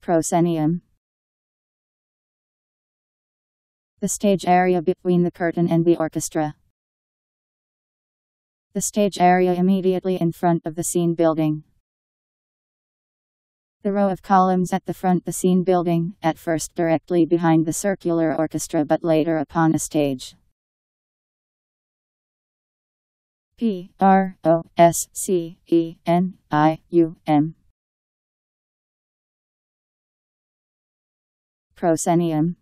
Proscenium. The stage area between the curtain and the orchestra. The stage area immediately in front of the scene building. The row of columns at the front the scene building, at first directly behind the circular orchestra but later upon a stage. P R O S C E N I U M Proscenium